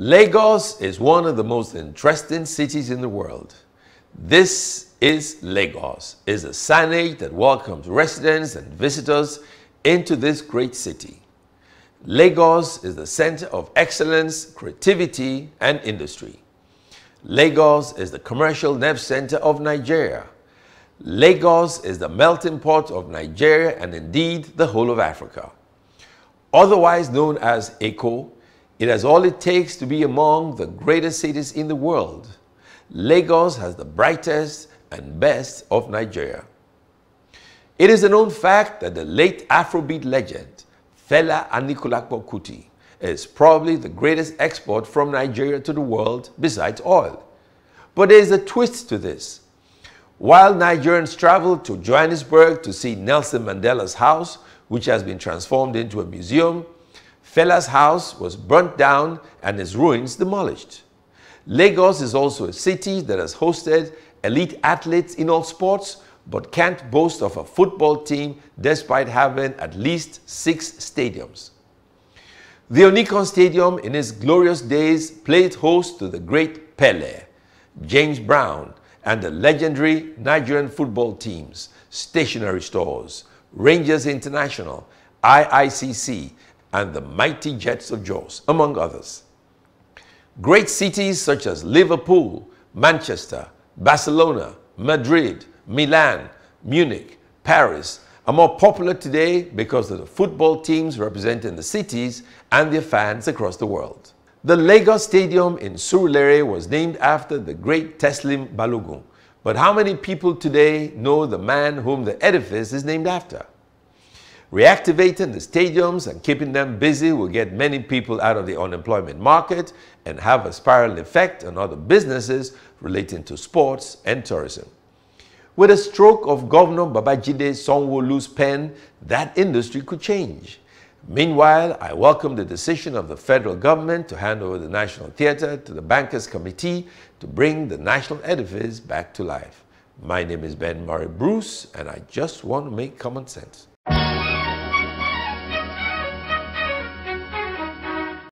Lagos is one of the most interesting cities in the world. This is Lagos, is a signage that welcomes residents and visitors into this great city. Lagos is the center of excellence, creativity, and industry. Lagos is the commercial nerve center of Nigeria. Lagos is the melting pot of Nigeria and indeed the whole of Africa. Otherwise known as Eko, it has all it takes to be among the greatest cities in the world. Lagos has the brightest and best of Nigeria. It is a known fact that the late Afrobeat legend, Fela Anikulapo Kuti, is probably the greatest export from Nigeria to the world besides oil. But there is a twist to this. While Nigerians travel to Johannesburg to see Nelson Mandela's house, which has been transformed into a museum, Fela's house was burnt down and his ruins demolished. Lagos is also a city that has hosted elite athletes in all sports but can't boast of a football team despite having at least six stadiums. The Onikan Stadium in its glorious days played host to the great Pele, James Brown, and the legendary Nigerian football teams, stationery stores, Rangers International, IICC, and the mighty Jets of Jos, among others. Great cities such as Liverpool, Manchester, Barcelona, Madrid, Milan, Munich, Paris are more popular today because of the football teams representing the cities and their fans across the world. The Lagos Stadium in Surulere was named after the great Teslim Balogun. But how many people today know the man whom the edifice is named after? Reactivating the stadiums and keeping them busy will get many people out of the unemployment market and have a spiral effect on other businesses relating to sports and tourism. With a stroke of Governor Babajide Sanwo-Olu's pen, that industry could change. Meanwhile, I welcome the decision of the federal government to hand over the National Theatre to the Bankers Committee to bring the national edifice back to life. My name is Ben Murray Bruce, and I just want to make common sense.